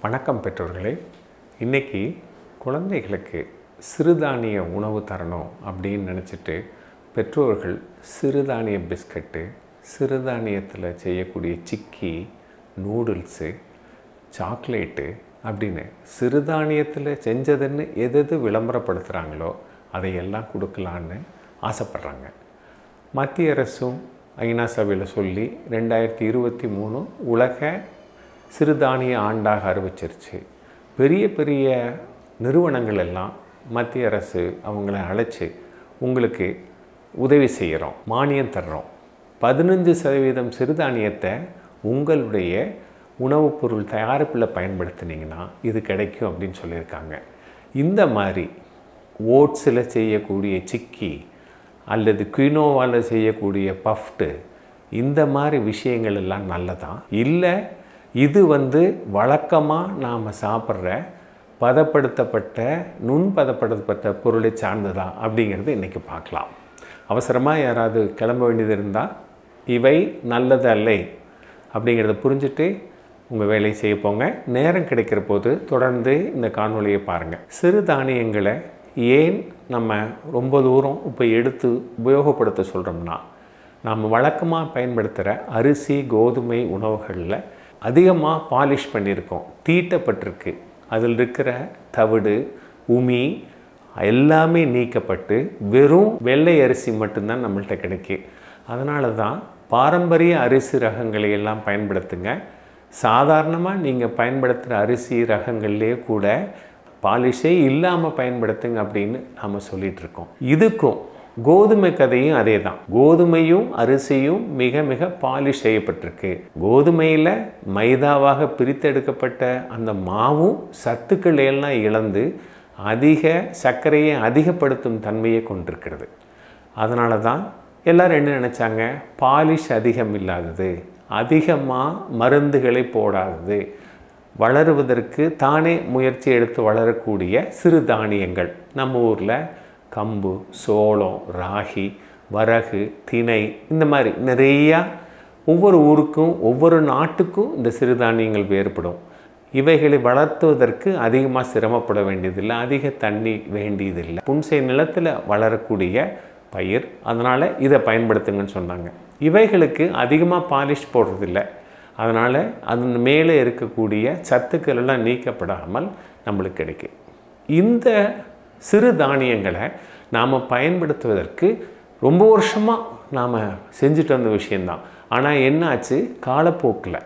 வணக்கம் பெற்றோர்களே. இன்றைக்கி குழந்தைகளுக்கு சிறுதானிய உணவு தரணும் அப்படின்னு நினச்சிட்டு பெற்றோர்கள் சிறுதானிய பிஸ்கட்டு சிறுதானியத்தில் செய்யக்கூடிய சிக்கி நூடுல்ஸு சாக்லேட்டு அப்படின்னு சிறுதானியத்தில் செஞ்சதுன்னு எது எது விளம்பரப்படுத்துகிறாங்களோ அதையெல்லாம் கொடுக்கலான்னு ஆசைப்பட்றாங்க. மத்திய அரசும் ஐநா சபையில் சொல்லி ரெண்டாயிரத்தி இருபத்தி மூணு உலக சிறுதானிய ஆண்டாக அறிவிச்சிருச்சு. பெரிய பெரிய நிறுவனங்கள் எல்லாம் மத்திய அரசு அவங்கள அழைச்சி உங்களுக்கு உதவி செய்கிறோம் மானியம் தர்றோம். பதினஞ்சு சதவீதம் சிறுதானியத்தை உங்களுடைய உணவுப் பொருள் தயாரிப்பில் பயன்படுத்தினீங்கன்னா இது கிடைக்கும் அப்படின்னு சொல்லியிருக்காங்க. இந்த மாதிரி ஓட்ஸில் செய்யக்கூடிய சிக்கி அல்லது குயினோவால் செய்யக்கூடிய பஃப்ட்டு இந்த மாதிரி விஷயங்கள் எல்லாம் நல்லதான் இல்லை இது வந்து வழக்கமாக நாம் சாப்பிட்ற பதப்படுத்தப்பட்ட நுண்பதப்படுத்தப்பட்ட பொருளை சார்ந்ததா அப்படிங்கிறது இன்றைக்கி பார்க்கலாம். அவசரமாக யாராவது கிளம்ப வேண்டியது இருந்தால் இவை நல்லது அல்லை அப்படிங்கிறத புரிஞ்சுட்டு உங்கள் வேலையை செய்ய போங்க. நேரம் கிடைக்கிற போது தொடர்ந்து இந்த காணொலியை பாருங்கள் சிறுதானியங்களை ஏன் நம்ம ரொம்ப தூரம் இப்போ எடுத்து உபயோகப்படுத்த சொல்கிறோம்னா நாம் வழக்கமாக பயன்படுத்துகிற அரிசி கோதுமை உணவுகளில் அதிகமாக பாலிஷ் பண்ணியிருக்கோம். தீட்டப்பட்டிருக்கு. அதில் இருக்கிற தவிடு உமி எல்லாமே நீக்கப்பட்டு வெறும் வெள்ளை அரிசி மட்டும்தான் நம்மள்கிட்ட கிடைக்கும் அதனால தான் பாரம்பரிய அரிசி ரகங்களை எல்லாம் பயன்படுத்துங்க. சாதாரணமாக நீங்கள் பயன்படுத்துகிற அரிசி ரகங்கள்லேயே கூட பாலிஷே இல்லாமல் பயன்படுத்துங்க அப்படின்னு நாம் சொல்லிகிட்ருக்கோம் இதுக்கும் கோதுமை கதையும் அதே தான் கோதுமையும் அரிசியும் மிக மிக பாலிஷ் செய்யப்பட்டிருக்கு. கோதுமையில் மைதாவாக பிரித்தெடுக்கப்பட்ட அந்த மாவும் சத்துக்கள் எல்லாம் இழந்து அதிக சர்க்கரையை அதிகப்படுத்தும் தன்மையை கொண்டிருக்கிறது. அதனால தான் எல்லோரும் என்ன நினச்சாங்க? பாலிஷ் அதிகம் இல்லாதது அதிகமாக மருந்துகளை போடாதது வளருவதற்கு தானே முயற்சி எடுத்து வளரக்கூடிய சிறு தானியங்கள். நம்ம ஊரில் கம்பு சோளம் ராகி வரகு திணை இந்த மாதிரி நிறையா ஒவ்வொரு ஊருக்கும் ஒவ்வொரு நாட்டுக்கும் இந்த சிறுதானியங்கள் வேறுபடும். இவைகளை வளர்த்துவதற்கு அதிகமாக சிரமப்பட வேண்டியதில்லை அதிக தண்ணி வேண்டியதில்லை. புன்சை நிலத்தில் வளரக்கூடிய பயிர் அதனால் இதை பயன்படுத்துங்கன்னு சொன்னாங்க. இவைகளுக்கு அதிகமாக பாலிஷ் போடுறதில்லை. அதனால் அதன் மேலே இருக்கக்கூடிய சத்துக்கள் எல்லாம் நீக்கப்படாமல் நம்மளுக்கு கிடைக்கும். இந்த சிறு தானியங்களை நாம் பயன்படுத்துவதற்கு ரொம்ப வருஷமாக நாம் செஞ்சுட்டு வந்த விஷயந்தான் ஆனால் என்னாச்சு? காலப்போக்கில்.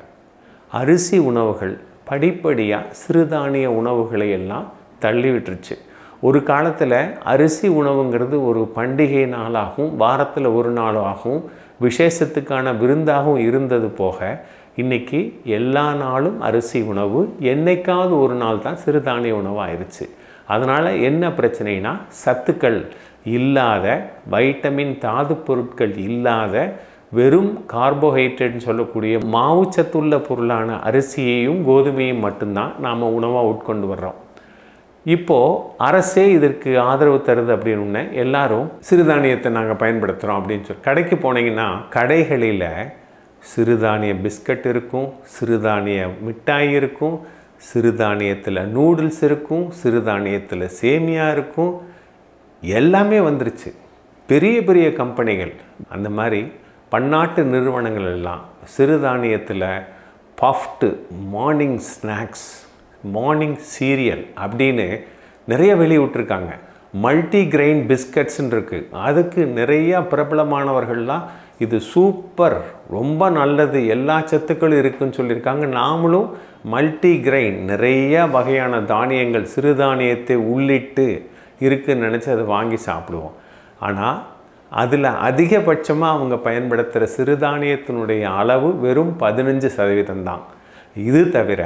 அரிசி உணவுகள் படிப்படியாக சிறுதானிய உணவுகளை எல்லாம் தள்ளிவிட்டுருச்சு. ஒரு காலத்தில் அரிசி உணவுங்கிறது ஒரு பண்டிகை நாளாகவும் வாரத்தில் ஒரு நாளாகவும் விசேஷத்துக்கான விருந்தாகவும் இருந்தது போக இன்றைக்கி எல்லா நாளும் அரிசி உணவு என்னைக்காவது ஒரு நாள் தான் சிறுதானிய உணவு ஆயிடுச்சு அதனால் என்ன பிரச்சனைனா சத்துக்கள் இல்லாத வைட்டமின் தாது பொருட்கள் இல்லாத வெறும் கார்போஹைட்ரேட்னு சொல்லக்கூடிய மாவுச்சத்துள்ள பொருளான அரிசியையும் கோதுமையும் மட்டும்தான் நாம் உணவாக உட்கொண்டு வர்றோம். இப்போது அரசே இதற்கு ஆதரவு தருது அப்படின்னு எல்லாரும் சிறுதானியத்தை நாங்கள் பயன்படுத்துகிறோம் அப்படின்னு சொல்லி கடைக்கு போனீங்கன்னா கடைகளில் சிறுதானிய பிஸ்கட் இருக்கும் சிறுதானிய மிட்டாய் இருக்கும் சிறுதானியத்தில் நூடுல்ஸ் இருக்கும் சிறுதானியத்தில் சேமியா இருக்கும். எல்லாமே வந்துருச்சு. பெரிய பெரிய கம்பெனிகள். அந்த மாதிரி பன்னாட்டு நிறுவனங்கள் எல்லாம் சிறுதானியத்தில் puffed morning snacks morning cereal அப்படின்னு நிறைய வெளியிட்ருக்காங்க மல்டி கிரெயின் பிஸ்கட்ஸ்ன்னு இருக்குது அதுக்கு நிறையா பிரபலமானவர்கள்லாம் இது சூப்பர். ரொம்ப நல்லது. எல்லா சத்துக்களும் இருக்குன்னு சொல்லியிருக்காங்க. நாமளும் மல்டி கிரெயின் நிறைய வகையான தானியங்கள் சிறுதானியத்தை உள்ளிட்டு இருக்குன்னு நினச்சி அதை வாங்கி சாப்பிடுவோம். ஆனால் அதில் அதிகபட்சமாக அவங்க பயன்படுத்துகிற சிறுதானியத்தினுடைய அளவு வெறும் பதினஞ்சு சதவீதம் தான். இது தவிர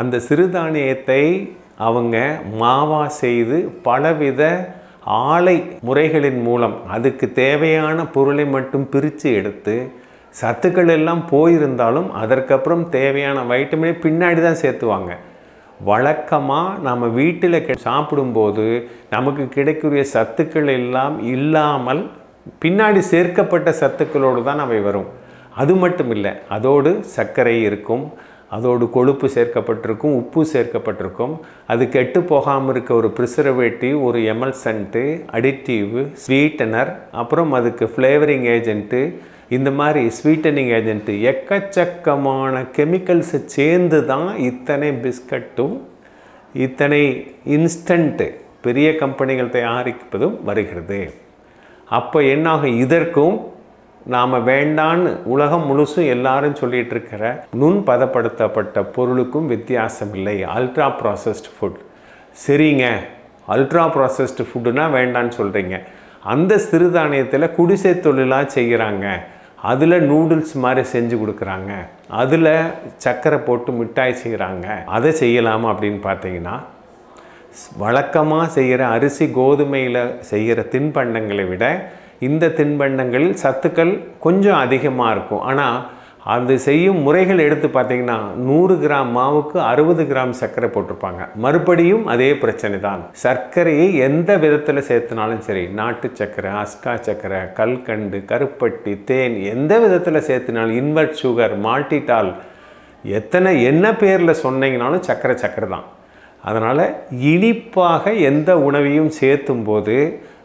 அந்த சிறுதானியத்தை அவங்க மாவா செய்து பலவித ஆலை முறைகளின் மூலம் அதுக்கு தேவையான பொருளை மட்டும் பிரித்து எடுத்து சத்துக்கள் எல்லாம் போயிருந்தாலும் அதற்கப்புறம் தேவையான வைட்டமினை பின்னாடி தான் சேர்த்துவாங்க. வழக்கமாக நம்ம வீட்டில் கெ- சாப்பிடும்போது நமக்கு கிடைக்கூடிய சத்துக்கள் எல்லாம் இல்லாமல் பின்னாடி சேர்க்கப்பட்ட சத்துக்களோடு தான் அவை வரும். அது மட்டும் இல்லை அதோடு சர்க்கரை இருக்கும் அதோடு கொழுப்பு சேர்க்கப்பட்டிருக்கும் உப்பு சேர்க்கப்பட்டிருக்கும். அது கெட்டு போகாமல் இருக்க ஒரு ப்ரிசர்வேட்டிவ் ஒரு எமல்சன்ட்டு அடிட்டிவ் ஸ்வீட்டனர் அப்புறம் அதுக்கு ஃப்ளேவரிங் ஏஜென்ட்டு இந்த மாதிரி ஸ்வீட்டனிங் ஏஜென்ட்டு எக்கச்சக்கமான கெமிக்கல்ஸை சேர்ந்து தான் இத்தனை பிஸ்கட்டும் இத்தனை இன்ஸ்டண்ட்டு பெரிய கம்பெனிகள் தயாரிப்பதும் வருகிறது. அப்போ என்னாகும்? இதற்கும் நாம் வேண்டான்னு உலகம் முழுசும் எல்லாரும் சொல்லிட்டு இருக்கிற நுண் பதப்படுத்தப்பட்ட பொருளுக்கும் வித்தியாசம் இல்லை அல்ட்ரா ப்ராசஸ்ட் ஃபுட் சரிங்க. அல்ட்ரா ப்ராசஸ்டு ஃபுட்டுனா வேண்டான்னு சொல்கிறீங்க அந்த சிறுதானியத்தில் குடிசை தொழிலாக செய்கிறாங்க அதில் நூடுல்ஸ் மாதிரி செஞ்சு கொடுக்குறாங்க. அதில் சர்க்கரை போட்டு மிட்டாய் செய்கிறாங்க அதை செய்யலாமா அப்படின்னு பார்த்தீங்கன்னா வழக்கமாக செய்கிற அரிசி கோதுமையில் செய்கிற தின்பண்டங்களை விட இந்த தின்பண்டங்களில் சத்துக்கள் கொஞ்சம் அதிகமாக இருக்கும். ஆனால் அது செய்யும் முறைகள் எடுத்து பார்த்தீங்கன்னா நூறு கிராம் மாவுக்கு அறுபது கிராம் சர்க்கரை போட்டிருப்பாங்க. மறுபடியும் அதே பிரச்சனை தான். சர்க்கரையை எந்த விதத்தில் சேர்த்துனாலும் சரி நாட்டு சர்க்கரை அஸ்கா சர்க்கரை கல்கண்டு கருப்பட்டி தேன் எந்த விதத்தில் சேர்த்துனாலும் இன்வெர்ட் சுகர் மால்டிடால் எத்தனை என்ன பேரில் சொன்னீங்கனாலும் சர்க்கரை சர்க்கரை தான். அதனால் இனிப்பாக எந்த உணவையும் சேர்த்தும் போது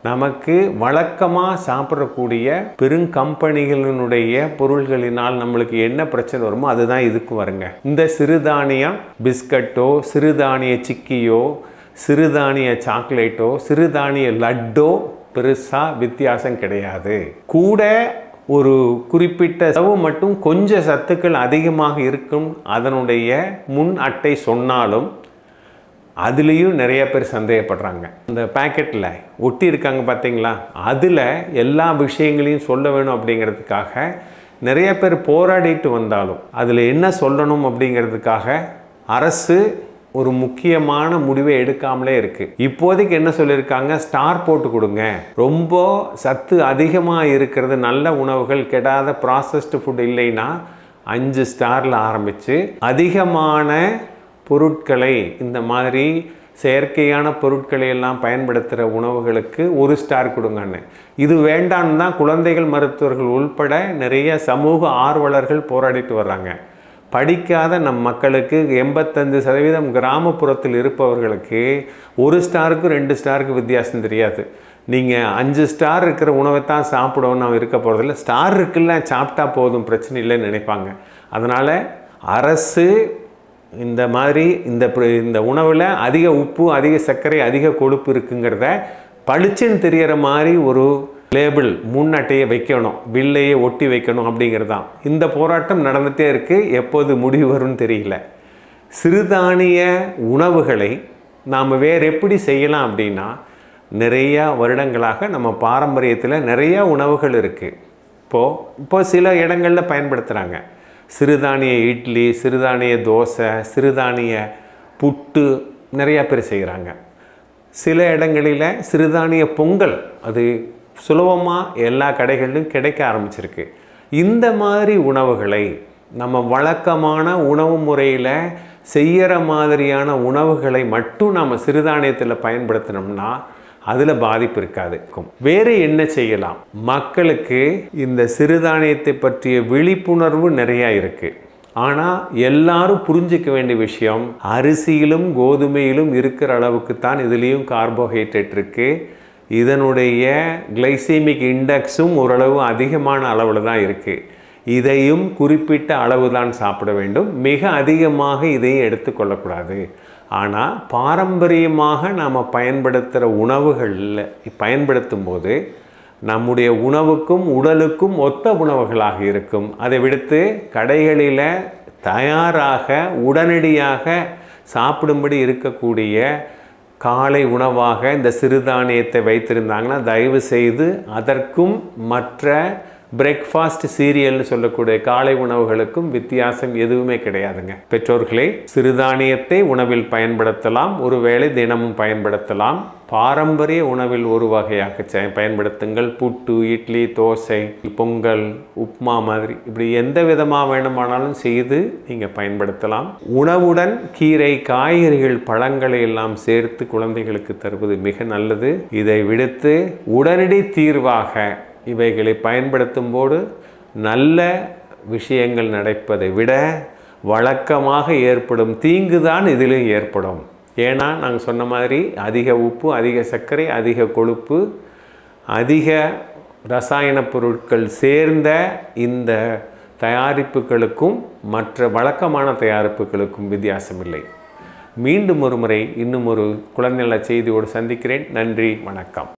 நமக்கு வழக்கமாக சாப்பிடக்கூடிய பெருங்கம்பெனிகளினுடைய பொருள்களினால் நம்மளுக்கு என்ன பிரச்சனை வருமோ அதுதான் இதுக்கு வருங்க. இந்த சிறுதானியம் பிஸ்கட்டோ சிறுதானிய சிக்கியோ சிறுதானிய சாக்லேட்டோ சிறுதானிய லட்டோ பெருசாக வித்தியாசம் கிடையாது. கூட ஒரு குறிப்பிட்ட சவு மட்டும் கொஞ்சம் சத்துக்கள் அதிகமாக இருக்கும். அதனுடைய முன் அட்டை சொன்னாலும் அதுலேயும் நிறைய பேர் சந்தேகப்படுறாங்க. இந்த பேக்கெட்டில் ஒட்டி இருக்காங்க பார்த்தீங்களா அதில் எல்லா விஷயங்களையும் சொல்ல வேணும் அப்படிங்கிறதுக்காக நிறைய பேர் போராடிட்டு வந்தாலும் அதில் என்ன சொல்லணும் அப்படிங்கிறதுக்காக அரசு ஒரு முக்கியமான முடிவை எடுக்காமலே இருக்குது இப்போதைக்கு என்ன சொல்லியிருக்காங்க? ஸ்டார் போட்டு கொடுங்க. ரொம்ப சத்து அதிகமாக இருக்கிறது நல்ல உணவுகள் கெடாத ப்ராசஸ்டு ஃபுட் இல்லைன்னா அஞ்சு ஸ்டாரில் ஆரம்பித்து அதிகமான பொருட்களை இந்த மாதிரி செயற்கையான பொருட்களை எல்லாம் பயன்படுத்துகிற உணவுகளுக்கு ஒரு ஸ்டார் கொடுங்கன்னு. இது வேண்டான்னு தான் குழந்தைகள் மருத்துவர்கள் உள்பட நிறைய சமூக ஆர்வலர்கள் போராடிட்டு வர்றாங்க. படிக்காத நம் மக்களுக்கு எண்பத்தஞ்சு சதவீதம் கிராமப்புறத்தில் இருப்பவர்களுக்கு ஒரு ஸ்டாருக்கு ரெண்டு ஸ்டாருக்கு வித்தியாசம் தெரியாது. நீங்கள் அஞ்சு ஸ்டார் இருக்கிற உணவை தான் சாப்பிடணும்னு நான் இருக்க போகிறதில்ல ஸ்டார் இருக்குல்ல சாப்பிட்டா போதும் பிரச்சனை இல்லைன்னு நினைப்பாங்க. அதனால் அரசு இந்த மாதிரி இந்த இந்த உணவில் அதிக உப்பு அதிக சர்க்கரை அதிக கொழுப்பு இருக்குங்கிறத பளிச்சுன்னு தெரிகிற மாதிரி ஒரு லேபிள் முன்னட்டையை வைக்கணும். வில்லையை ஒட்டி வைக்கணும் அப்படிங்கிறது தான் இந்த போராட்டம் நடந்துகிட்டே இருக்குது எப்போது முடிவு வரும்னு தெரியல. சிறுதானிய உணவுகளை நாம் வேறு எப்படி செய்யலாம் அப்படின்னா நிறையா வருடங்களாக நம்ம பாரம்பரியத்தில் நிறையா உணவுகள் இருக்குது இப்போது இப்போ சில இடங்களில் பயன்படுத்துகிறாங்க சிறுதானிய இட்லி சிறுதானிய தோசை சிறுதானிய புட்டு நிறையா பேர் செய்கிறாங்க. சில இடங்களில் சிறுதானிய பொங்கல் அது சுலபமாக எல்லா கடைகளிலும் கிடைக்க ஆரம்பிச்சிருக்கு. இந்த மாதிரி உணவுகளை நம்ம வழக்கமான உணவு முறையில் செய்கிற மாதிரியான உணவுகளை மட்டும் நம்ம சிறுதானியத்தில் பயன்படுத்தினோம்னா அதில் பாதிப்பு இருக்காது இருக்கும். வேறு என்ன செய்யலாம்? மக்களுக்கு இந்த சிறுதானியத்தை பற்றிய விழிப்புணர்வு நிறையா இருக்குது ஆனால் எல்லாரும் புரிஞ்சிக்க வேண்டிய விஷயம் அரிசியிலும் கோதுமையிலும் இருக்கிற அளவுக்கு தான் இதுலேயும் கார்போஹைட்ரேட் இருக்குது இதனுடைய கிளைசீமிக் இண்டெக்ஸும் ஓரளவு அதிகமான அளவில் தான் இருக்குது இதையும் குறிப்பிட்ட அளவு தான் சாப்பிட வேண்டும். மிக அதிகமாக இதையும் எடுத்துக்கொள்ளக்கூடாது. ஆனால் பாரம்பரியமாக நாம் பயன்படுத்துகிற உணவுகளில் பயன்படுத்தும் போது நம்முடைய உணவுக்கும் உடலுக்கும் ஒத்த உணவுகளாக இருக்கும். அதை விடுத்து கடைகளில் தயாராக உடனடியாக சாப்பிடும்படி இருக்கக்கூடிய காலை உணவாக இந்த சிறுதானியத்தை வைத்திருந்தாங்கன்னா தயவு செய்து அதற்கும் மற்ற பிரேக்ஃபாஸ்ட் சீரியல்னு சொல்லக்கூடிய காலை உணவுகளுக்கும் வித்தியாசம் எதுவுமே கிடையாதுங்க. பெற்றோர்களே சிறுதானியத்தை உணவில் பயன்படுத்தலாம் ஒருவேளை தினமும் பயன்படுத்தலாம். பாரம்பரிய உணவில் ஒரு வகையாக பயன்படுத்துங்கள். புட்டு இட்லி தோசை பொங்கல் உப்மா மாதிரி. இப்படி எந்த விதமாக வேணுமானாலும் செய்து நீங்கள் பயன்படுத்தலாம். உணவுடன் கீரை காய்கறிகள் பழங்களை எல்லாம் சேர்த்து குழந்தைகளுக்கு தருவது மிக நல்லது. இதை விடுத்து உடனடி தீர்வாக இவைகளை பயன்படுத்தும் போது நல்ல விஷயங்கள் நடப்பதை விட வழக்கமாக ஏற்படும் தீங்கு தான் இதிலும் ஏற்படும். ஏன்னா நாங்கள் சொன்ன மாதிரி அதிக உப்பு அதிக சர்க்கரை அதிக கொழுப்பு அதிக ரசாயன பொருட்கள் சேர்ந்த இந்த தயாரிப்புகளுக்கும் மற்ற வழக்கமான தயாரிப்புகளுக்கும் வித்தியாசம் இல்லை மீண்டும் ஒரு முறை இன்னும் ஒரு குழந்தைநல செய்தியோடு சந்திக்கிறேன். நன்றி வணக்கம்.